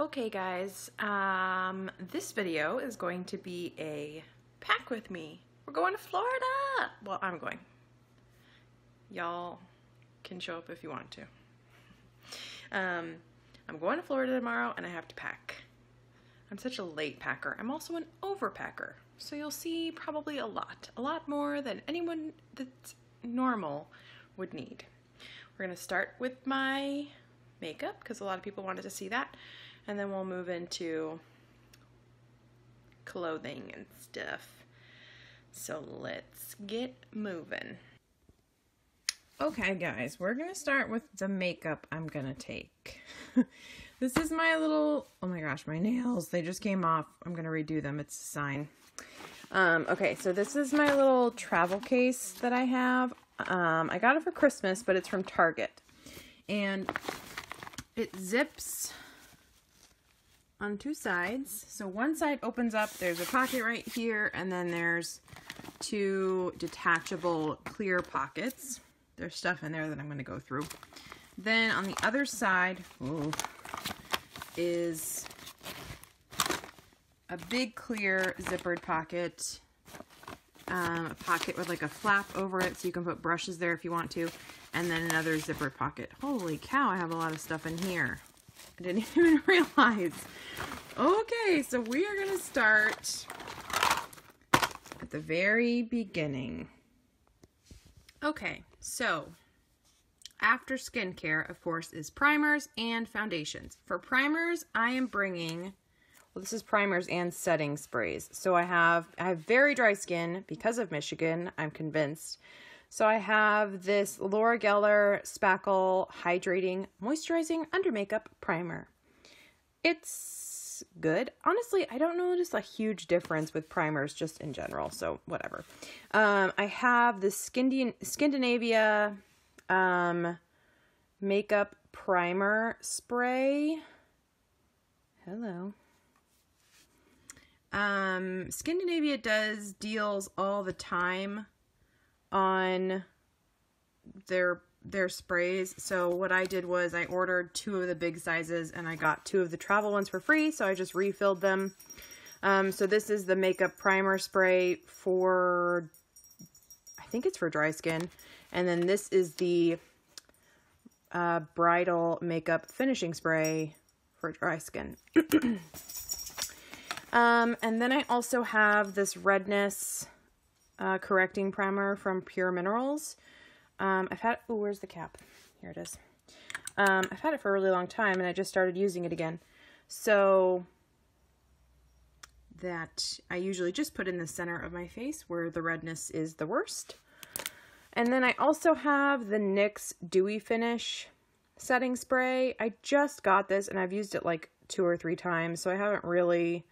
Okay guys, um, this video is going to be a pack with me. We're going to Florida! Well, I'm going. Y'all can show up if you want to. Um, I'm going to Florida tomorrow and I have to pack. I'm such a late packer. I'm also an overpacker. So you'll see probably a lot. A lot more than anyone that's normal would need. We're to start with my makeup because a lot of people wanted to see that and then we'll move into clothing and stuff. So let's get moving. Okay guys, we're gonna start with the makeup I'm gonna take. this is my little, oh my gosh, my nails, they just came off. I'm gonna redo them, it's a sign. Um, okay, so this is my little travel case that I have. Um, I got it for Christmas, but it's from Target. And it zips on two sides. So one side opens up, there's a pocket right here, and then there's two detachable clear pockets. There's stuff in there that I'm going to go through. Then on the other side ooh, is a big clear zippered pocket. Um, a pocket with like a flap over it so you can put brushes there if you want to. And then another zippered pocket. Holy cow, I have a lot of stuff in here. I didn't even realize. Okay, so we are going to start at the very beginning. Okay, so after skincare, of course, is primers and foundations. For primers, I am bringing, well, this is primers and setting sprays. So I have, I have very dry skin because of Michigan, I'm convinced. So I have this Laura Geller Spackle Hydrating Moisturizing Under Makeup Primer. It's good. Honestly, I don't notice a huge difference with primers just in general, so whatever. Um, I have the Skindinavia um, Makeup Primer Spray. Hello. Um, Skindinavia does deals all the time on their their sprays. So what I did was I ordered two of the big sizes and I got two of the travel ones for free. So I just refilled them. Um, so this is the makeup primer spray for, I think it's for dry skin. And then this is the uh, bridal makeup finishing spray for dry skin. um, and then I also have this redness uh, correcting primer from Pure Minerals. Um, I've had, oh, where's the cap? Here it is. Um, I've had it for a really long time and I just started using it again. So that I usually just put in the center of my face where the redness is the worst. And then I also have the NYX Dewy Finish setting spray. I just got this and I've used it like two or three times, so I haven't really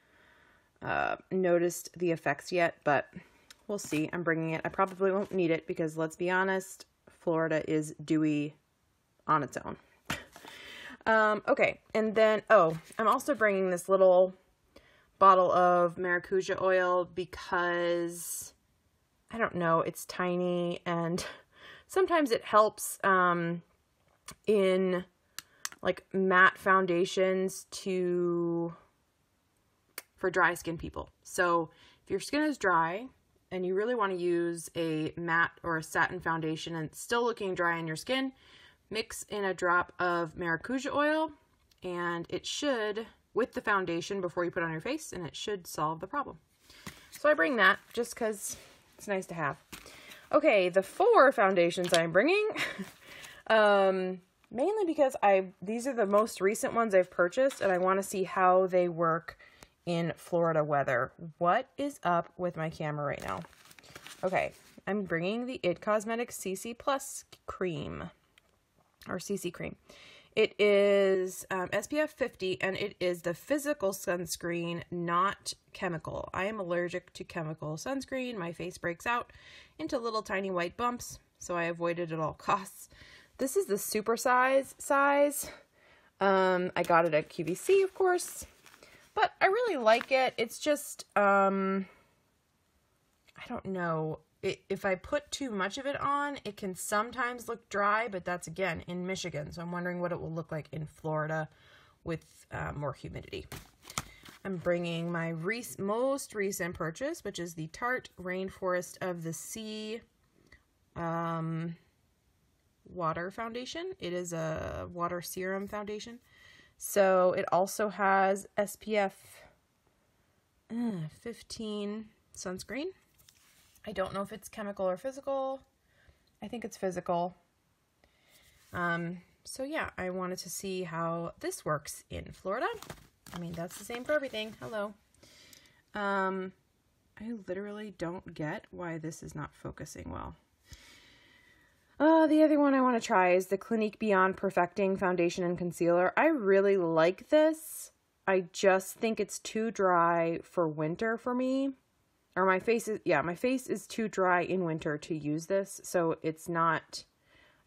uh, noticed the effects yet, but We'll see. I'm bringing it. I probably won't need it because let's be honest, Florida is dewy on its own. Um, okay, and then, oh, I'm also bringing this little bottle of maracuja oil because, I don't know, it's tiny and sometimes it helps um, in like matte foundations to, for dry skin people. So if your skin is dry, and you really want to use a matte or a satin foundation and still looking dry on your skin, mix in a drop of maracuja oil and it should, with the foundation before you put on your face, and it should solve the problem. So I bring that just because it's nice to have. Okay, the four foundations I'm bringing, um, mainly because I these are the most recent ones I've purchased and I want to see how they work in Florida weather. What is up with my camera right now? Okay, I'm bringing the IT Cosmetics CC Plus cream, or CC cream. It is um, SPF 50 and it is the physical sunscreen, not chemical. I am allergic to chemical sunscreen. My face breaks out into little tiny white bumps, so I avoid it at all costs. This is the super size size. Um, I got it at QVC, of course. But I really like it. It's just, um, I don't know. It, if I put too much of it on, it can sometimes look dry, but that's again in Michigan. So I'm wondering what it will look like in Florida with uh, more humidity. I'm bringing my re most recent purchase, which is the Tarte Rainforest of the Sea um, water foundation. It is a water serum foundation. So it also has SPF uh, 15 sunscreen. I don't know if it's chemical or physical. I think it's physical. Um, so yeah, I wanted to see how this works in Florida. I mean, that's the same for everything. Hello. Um, I literally don't get why this is not focusing well. Uh, the other one I want to try is the Clinique Beyond Perfecting Foundation and Concealer. I really like this. I just think it's too dry for winter for me. Or my face is, yeah, my face is too dry in winter to use this. So it's not,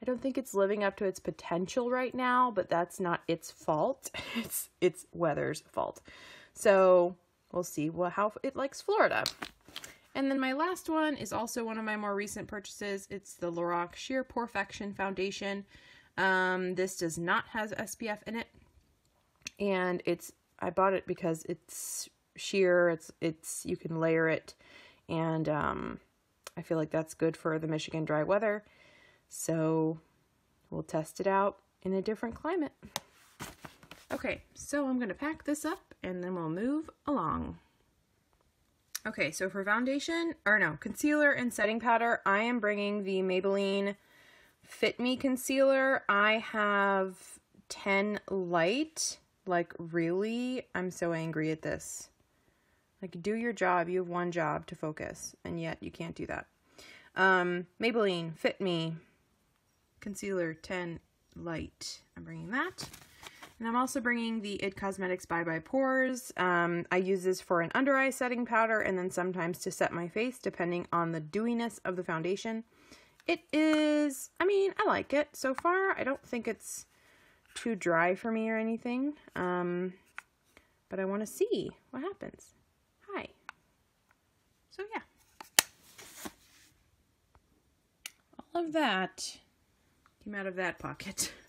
I don't think it's living up to its potential right now, but that's not its fault. It's, it's weather's fault. So we'll see what, how it likes Florida. And then my last one is also one of my more recent purchases. It's the Lorac Sheer Perfection Foundation. Um, this does not have SPF in it. And it's, I bought it because it's sheer, it's, it's, you can layer it. And, um, I feel like that's good for the Michigan dry weather. So we'll test it out in a different climate. Okay, so I'm going to pack this up and then we'll move along. Okay, so for foundation, or no, concealer and setting powder, I am bringing the Maybelline Fit Me Concealer. I have 10 light. Like, really? I'm so angry at this. Like, do your job. You have one job to focus, and yet you can't do that. Um, Maybelline Fit Me Concealer 10 Light. I'm bringing that. And I'm also bringing the IT Cosmetics Bye Bye Pores. Um, I use this for an under eye setting powder and then sometimes to set my face depending on the dewiness of the foundation. It is, I mean, I like it so far. I don't think it's too dry for me or anything. Um, but I want to see what happens. Hi. So yeah. All of that came out of that pocket.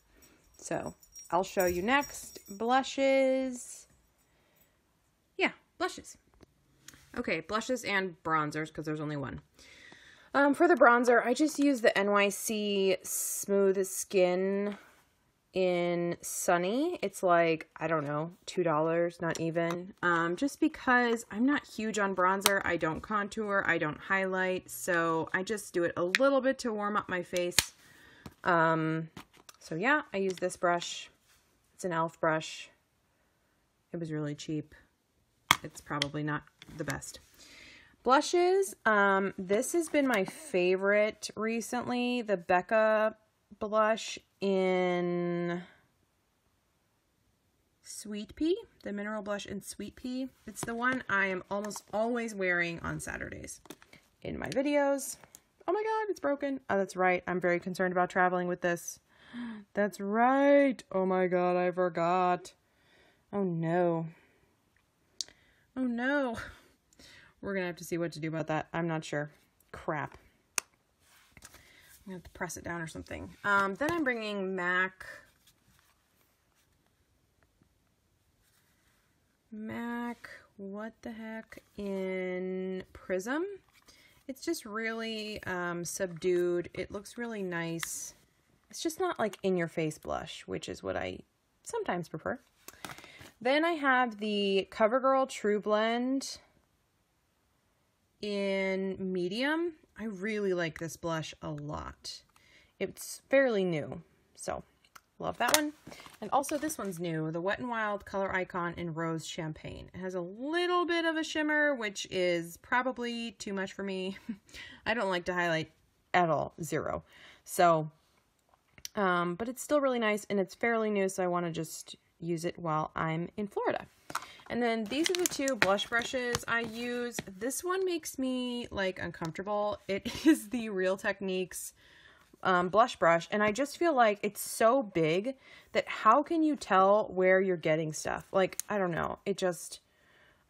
So I'll show you next. Blushes. Yeah, blushes. Okay, blushes and bronzers because there's only one. Um, for the bronzer, I just use the NYC Smooth Skin in Sunny. It's like, I don't know, $2, not even. Um, just because I'm not huge on bronzer. I don't contour, I don't highlight, so I just do it a little bit to warm up my face. Um, so yeah, I use this brush. It's an e.l.f. brush. It was really cheap. It's probably not the best. Blushes. Um, this has been my favorite recently. The Becca blush in Sweet Pea. The mineral blush in Sweet Pea. It's the one I am almost always wearing on Saturdays in my videos. Oh my god, it's broken. Oh, that's right. I'm very concerned about traveling with this. That's right. Oh my god, I forgot. Oh no. Oh no. We're gonna have to see what to do about that. I'm not sure. Crap. I'm have to press it down or something. Um, then I'm bringing MAC. MAC, what the heck, in Prism. It's just really um, subdued. It looks really nice. It's just not like in your face blush, which is what I sometimes prefer. Then I have the CoverGirl TruBlend in medium. I really like this blush a lot. It's fairly new, so love that one. And also this one's new, the Wet n Wild Color Icon in Rose Champagne. It has a little bit of a shimmer, which is probably too much for me. I don't like to highlight at all, zero. So um, but it's still really nice and it's fairly new, so I want to just use it while I'm in Florida. And then these are the two blush brushes I use. This one makes me like uncomfortable. It is the Real Techniques um, blush brush and I just feel like it's so big that how can you tell where you're getting stuff? Like, I don't know. It just,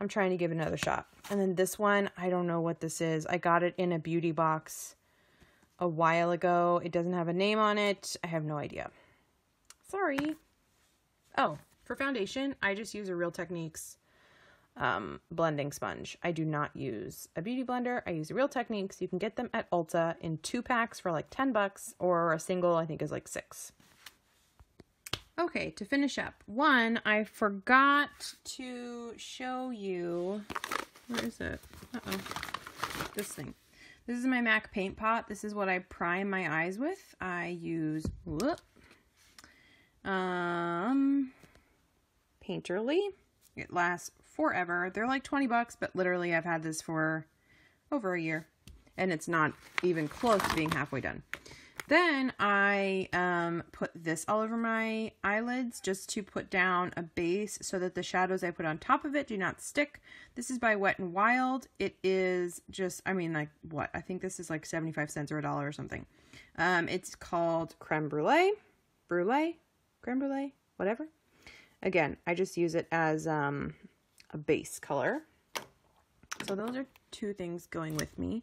I'm trying to give another shot. And then this one, I don't know what this is. I got it in a beauty box a while ago. It doesn't have a name on it. I have no idea. Sorry. Oh, For foundation, I just use a Real Techniques um, blending sponge. I do not use a beauty blender. I use Real Techniques. You can get them at Ulta in two packs for like 10 bucks or a single I think is like six. Okay, to finish up. One, I forgot to show you, where is it? Uh-oh, this thing. This is my MAC paint pot. This is what I prime my eyes with. I use, whoop, um, Painterly. It lasts forever. They're like 20 bucks, but literally I've had this for over a year. And it's not even close to being halfway done. Then I um, put this all over my eyelids just to put down a base so that the shadows I put on top of it do not stick. This is by Wet n Wild. It is just, I mean, like, what? I think this is like 75 cents or a dollar or something. Um, it's called Creme Brulee. Brulee? Creme Brulee? Whatever. Again, I just use it as um, a base color. So those are two things going with me.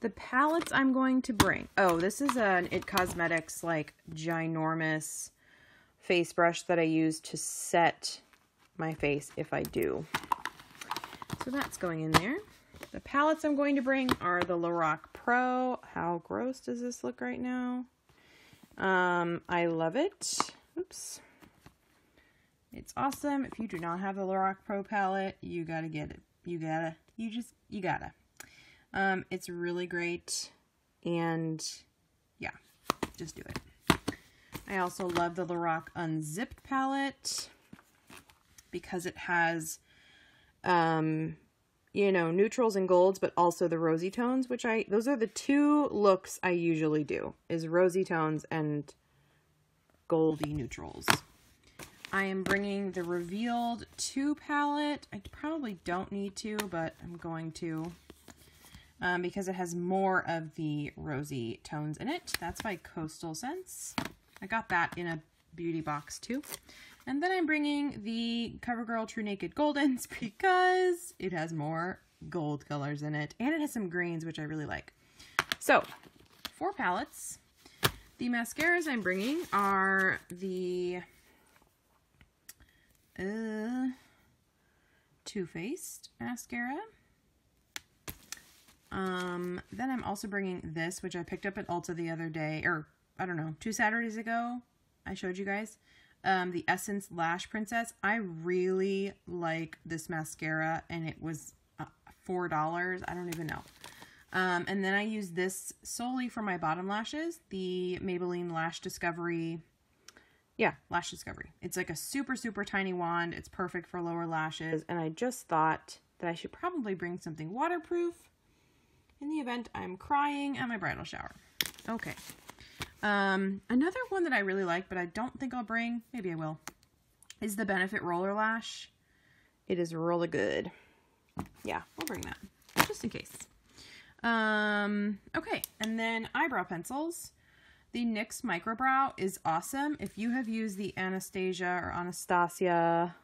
The palettes I'm going to bring. Oh, this is an It Cosmetics like ginormous face brush that I use to set my face if I do. So that's going in there. The palettes I'm going to bring are the Lorac Pro. How gross does this look right now? Um, I love it. Oops. It's awesome. If you do not have the Lorac Pro palette, you gotta get it. You gotta. You just, you gotta. Um, it's really great. And yeah, just do it. I also love the Lorac Unzipped palette because it has, um, you know, neutrals and golds, but also the rosy tones, which I, those are the two looks I usually do, is rosy tones and goldy neutrals. I am bringing the Revealed 2 palette. I probably don't need to, but I'm going to um, because it has more of the rosy tones in it. That's by Coastal Scents. I got that in a beauty box too. And then I'm bringing the CoverGirl TruNaked Goldens because it has more gold colors in it. And it has some greens, which I really like. So, four palettes. The mascaras I'm bringing are the uh, Too Faced mascara. Um, then I'm also bringing this, which I picked up at Ulta the other day, or I don't know, two Saturdays ago. I showed you guys. Um, the Essence Lash Princess. I really like this mascara, and it was uh, $4. I don't even know. Um, and then I use this solely for my bottom lashes, the Maybelline Lash Discovery. Yeah, Lash Discovery. It's like a super, super tiny wand. It's perfect for lower lashes. And I just thought that I should probably bring something waterproof in the event I'm crying at my bridal shower. Okay. Um, another one that I really like, but I don't think I'll bring, maybe I will, is the Benefit Roller Lash. It is really good. Yeah, we'll bring that, just in case. Um, okay, and then eyebrow pencils. The NYX Microbrow is awesome. If you have used the Anastasia or Anastasia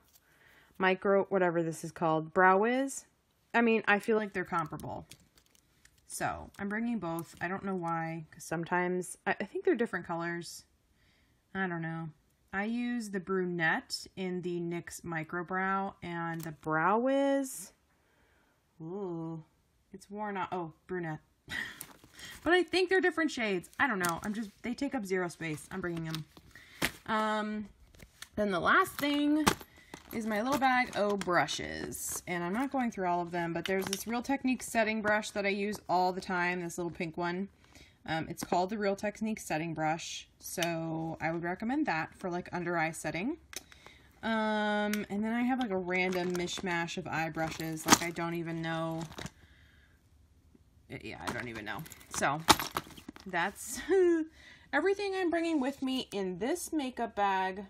Micro, whatever this is called, Brow Wiz, I mean, I feel like they're comparable. So I'm bringing both. I don't know why, because sometimes I, I, think they're different colors. I don't know. I use the brunette in the NYX Microbrow and the Brow Wiz. Ooh, it's worn out. Oh, brunette. but I think they're different shades. I don't know. I'm just, they take up zero space. I'm bringing them. Um, then the last thing is my little bag of brushes. And I'm not going through all of them, but there's this Real Techniques setting brush that I use all the time, this little pink one. Um, it's called the Real Techniques setting brush, so I would recommend that for like under eye setting. Um, and then I have like a random mishmash of eye brushes, like I don't even know. Yeah, I don't even know. So that's everything I'm bringing with me in this makeup bag.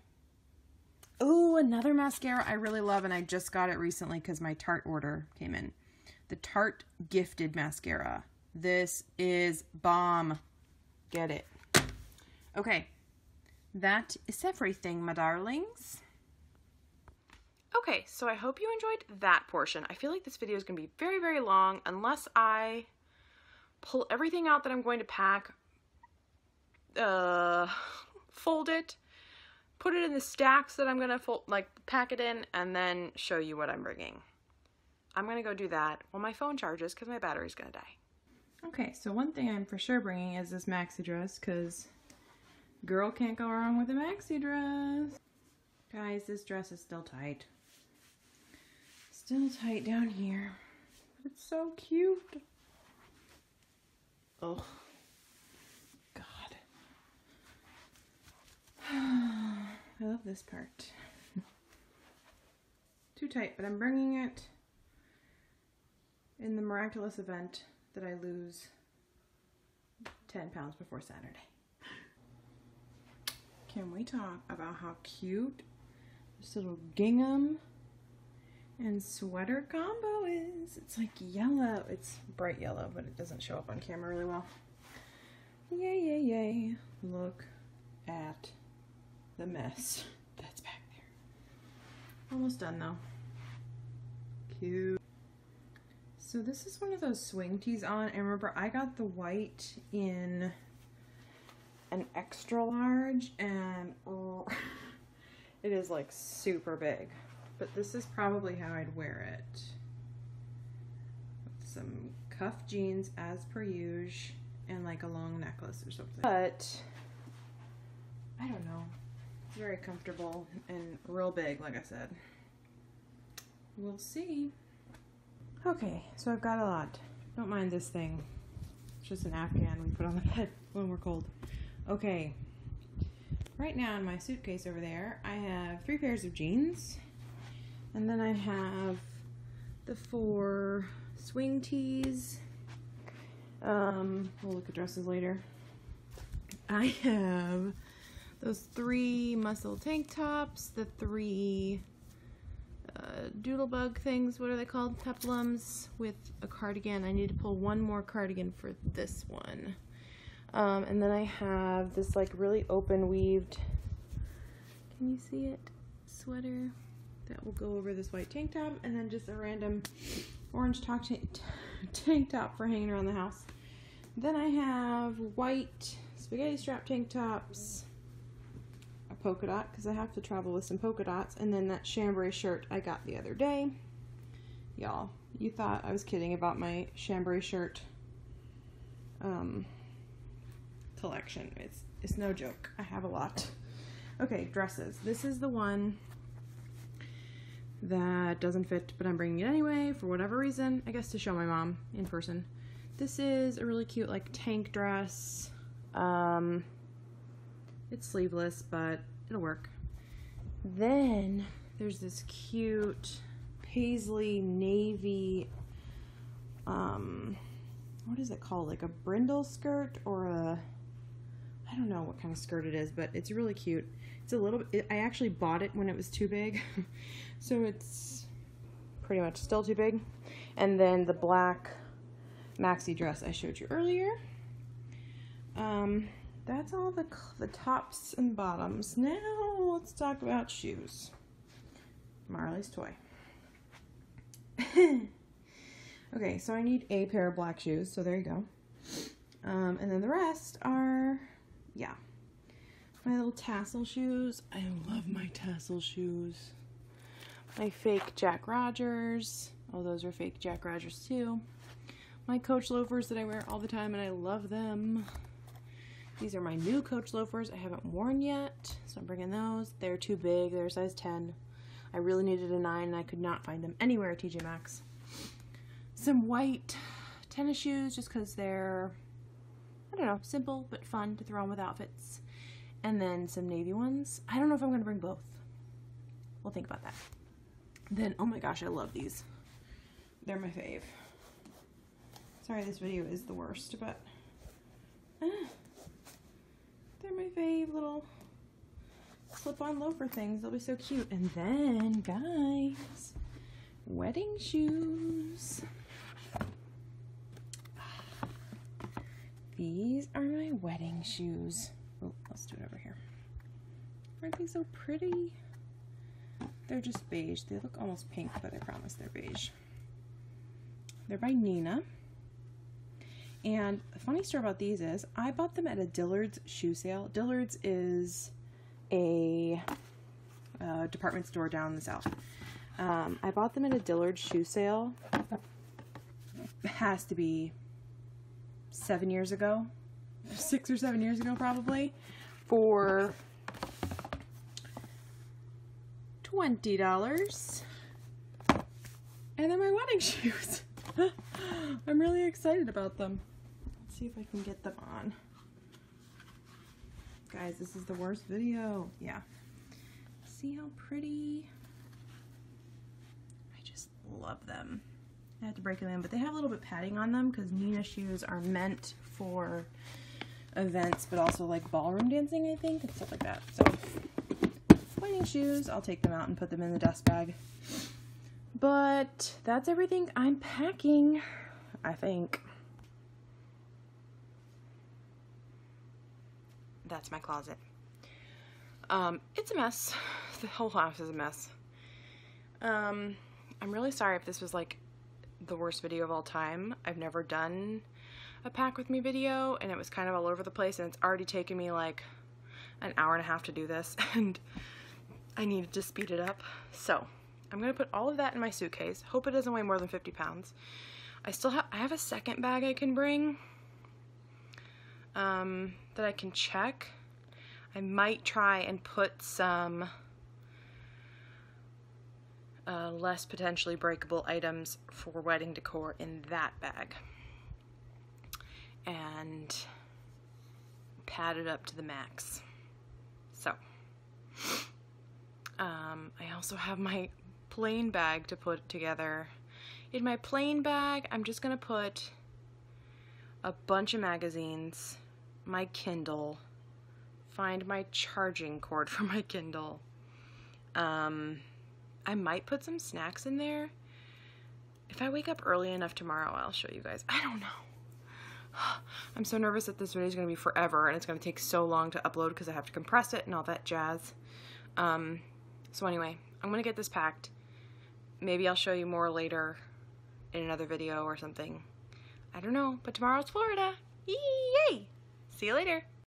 Oh, another mascara I really love, and I just got it recently because my Tarte order came in. The Tarte Gifted Mascara. This is bomb. Get it. Okay, that is everything, my darlings. Okay, so I hope you enjoyed that portion. I feel like this video is going to be very, very long unless I pull everything out that I'm going to pack, uh, fold it, put it in the stacks that I'm gonna fold, like pack it in and then show you what I'm bringing. I'm gonna go do that while my phone charges because my battery's gonna die. Okay, so one thing I'm for sure bringing is this maxi dress because girl can't go wrong with a maxi dress. Guys, this dress is still tight. Still tight down here. It's so cute. Oh, God. I love this part. Too tight, but I'm bringing it in the miraculous event that I lose 10 pounds before Saturday. Can we talk about how cute this little gingham and sweater combo is? It's like yellow. It's bright yellow, but it doesn't show up on camera really well. Yay, yay, yay. Look at the mess. Almost done though. Cute. So this is one of those swing tees on. And remember, I got the white in an extra large and oh, it is like super big. But this is probably how I'd wear it. With some cuff jeans as per usual and like a long necklace or something. But I don't know. Very comfortable and real big, like I said. We'll see. Okay, so I've got a lot. Don't mind this thing. It's just an Afghan we put on the bed when we're cold. Okay. Right now in my suitcase over there, I have three pairs of jeans. And then I have the four swing tees. Um, we'll look at dresses later. I have those three muscle tank tops, the three uh, doodlebug things. What are they called? Peplums with a cardigan. I need to pull one more cardigan for this one. Um, and then I have this like really open weaved, can you see it? Sweater that will go over this white tank top and then just a random orange top tank top for hanging around the house. Then I have white spaghetti strap tank tops, polka dot because I have to travel with some polka dots. And then that chambray shirt I got the other day. Y'all, you thought I was kidding about my chambray shirt um, collection. It's, it's no joke. I have a lot. Okay, dresses. This is the one that doesn't fit, but I'm bringing it anyway for whatever reason. I guess to show my mom in person. This is a really cute like tank dress. Um, it's sleeveless, but it'll work. Then there's this cute paisley navy, um, what is it called? Like a brindle skirt or a, I don't know what kind of skirt it is, but it's really cute. It's a little I actually bought it when it was too big. so it's pretty much still too big. And then the black maxi dress I showed you earlier. Um, that's all the, the tops and bottoms. Now let's talk about shoes. Marley's toy. okay, so I need a pair of black shoes, so there you go. Um, and then the rest are, yeah, my little tassel shoes. I love my tassel shoes. My fake Jack Rogers. Oh, those are fake Jack Rogers too. My Coach loafers that I wear all the time and I love them. These are my new Coach loafers I haven't worn yet, so I'm bringing those. They're too big, they're size 10. I really needed a 9 and I could not find them anywhere at TJ Maxx. Some white tennis shoes just because they're, I don't know, simple but fun to throw on with outfits. And then some navy ones. I don't know if I'm going to bring both. We'll think about that. Then, oh my gosh, I love these. They're my fave. Sorry this video is the worst, but... Uh, they're my fave little slip-on loafer things. They'll be so cute. And then, guys, wedding shoes. These are my wedding shoes. Oh, let's do it over here. Aren't they so pretty? They're just beige. They look almost pink, but I promise they're beige. They're by Nina. And the funny story about these is I bought them at a Dillard's shoe sale. Dillard's is a uh, department store down in the south. Um, I bought them at a Dillard's shoe sale. It has to be seven years ago, six or seven years ago, probably, for twenty dollars. And they're my wedding shoes. I'm really excited about them. See if I can get them on. Guys, this is the worst video. Yeah. See how pretty? I just love them. I had to break them in, but they have a little bit padding on them because Nina shoes are meant for events, but also like ballroom dancing, I think, and stuff like that. So, wedding shoes, I'll take them out and put them in the dust bag. But that's everything I'm packing, I think. That's my closet. Um, it's a mess. The whole house is a mess. Um, I'm really sorry if this was like the worst video of all time. I've never done a pack with me video and it was kind of all over the place and it's already taken me like an hour and a half to do this and I needed to speed it up. So I'm gonna put all of that in my suitcase. Hope it doesn't weigh more than 50 pounds. I still have, I have a second bag I can bring um, that I can check. I might try and put some uh, less potentially breakable items for wedding decor in that bag. And pad it up to the max. So, um, I also have my plane bag to put together. In my plane bag, I'm just going to put a bunch of magazines, my Kindle, find my charging cord for my Kindle, um, I might put some snacks in there. If I wake up early enough tomorrow, I'll show you guys. I don't know. I'm so nervous that this video is going to be forever and it's going to take so long to upload because I have to compress it and all that jazz. Um, so anyway, I'm going to get this packed. Maybe I'll show you more later in another video or something. I don't know, but tomorrow's Florida. Yay! See you later.